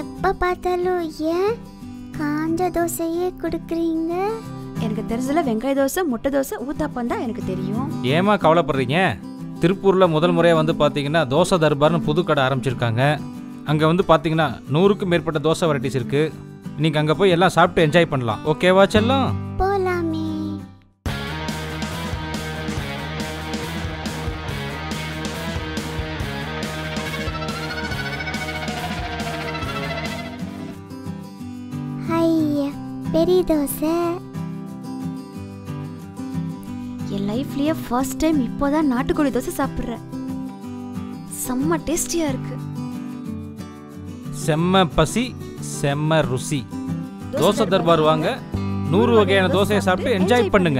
எப்ப பார்த்தாலும் ஏன் காஞ்ச தோசையே கொடுக்குறீங்க? எனக்கு தெரிஞ்சதுல வெங்காய தோசை முட்டை தோசை ஊத்தாப்பம் தான் எனக்கு தெரியும். ஏமா கவலைப்படுறீங்க? திருப்பூரில் முதல் முறையாக வந்து பார்த்தீங்கன்னா தோசை தர்பார்னு புது கடை ஆரம்பிச்சிருக்காங்க. அங்கே வந்து பார்த்தீங்கன்னா நூறுக்கும் மேற்பட்ட தோசை வெரைட்டிஸ் இருக்குது நீங்கள் அங்கே போய் எல்லாம் சாப்பிட்டு என்ஜாய் பண்ணலாம். ஓகேவா செல்லம்? பெரிய தோசை என் லைஃப்லயே ஃபர்ஸ்ட் டைம் இப்போதான் நாட்டுக்கோழி தோசை சாப்பிட்றேன். செம்ம டேஸ்டியா இருக்கு. செம்ம பசி செம்ம ருசி. தோசை தர்பார் வாங்க. நூறு வகையான தோசையை சாப்பிட்டு என்ஜாய் பண்ணுங்க.